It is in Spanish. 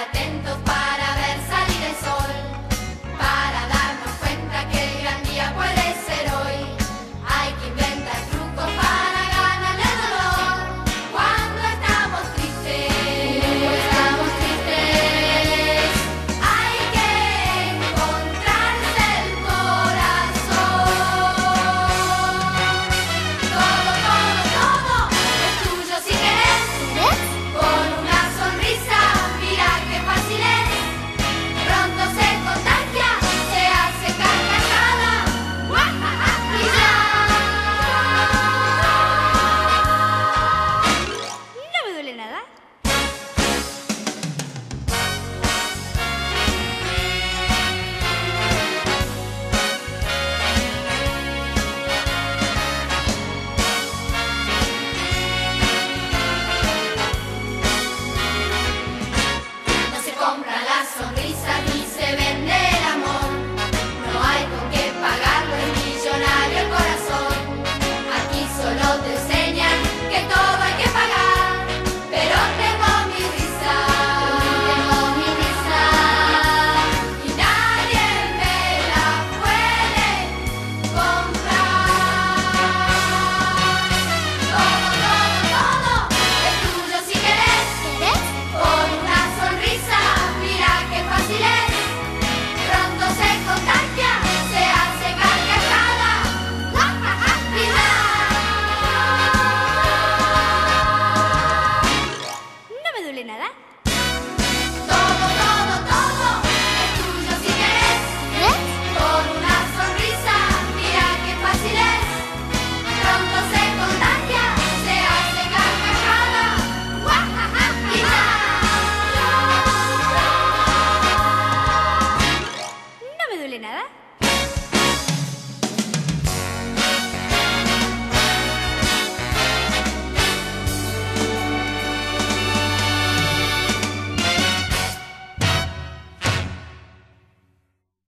atentos.